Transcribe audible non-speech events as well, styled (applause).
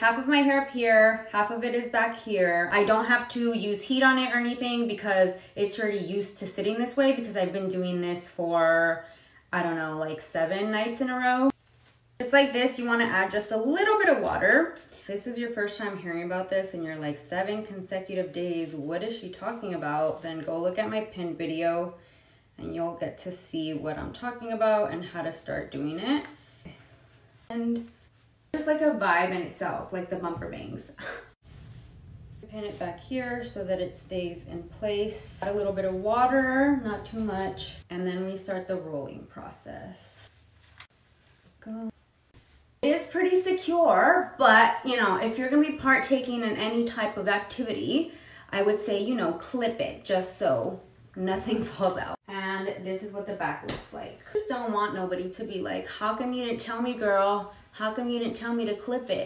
Half of my hair up here, half of it is back here. I don't have to use heat on it or anything because it's already used to sitting this way because I've been doing this for, I don't know, like seven nights in a row. It's like this, you wanna add just a little bit of water. This is your first time hearing about this and you're like seven consecutive days, what is she talking about? Then go look at my pinned video and you'll get to see what I'm talking about and how to start doing it. And just like a vibe in itself, like the bumper bangs. (laughs) Pin it back here so that it stays in place. Add a little bit of water, not too much. And then we start the rolling process. Go. It is pretty secure, but you know, if you're gonna be partaking in any type of activity, I would say, you know, clip it just so nothing (laughs) falls out. And this is what the back looks like. I just don't want nobody to be like, how come you didn't tell me, girl? How come you didn't tell me to clip it?